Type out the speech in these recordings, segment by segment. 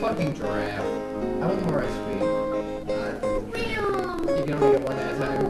fucking giraffe. How many more I speak? Uh, you can only get one at a time.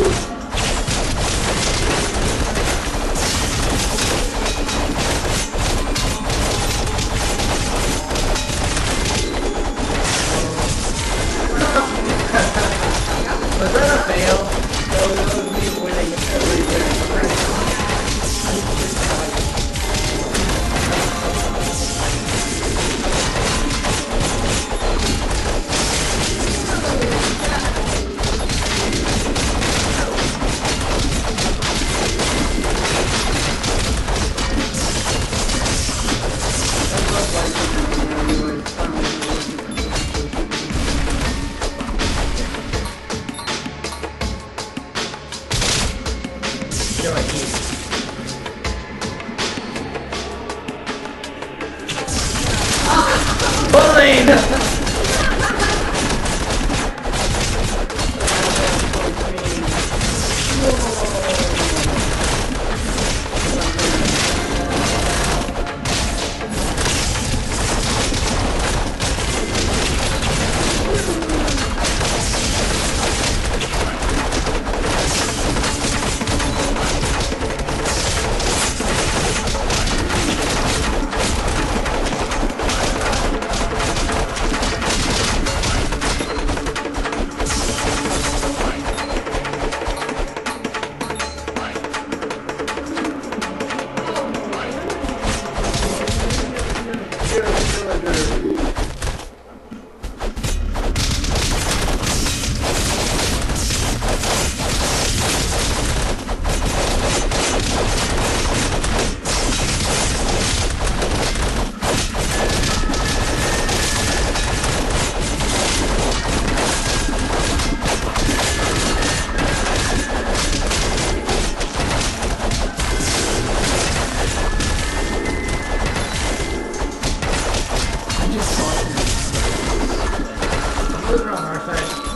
Was on our side.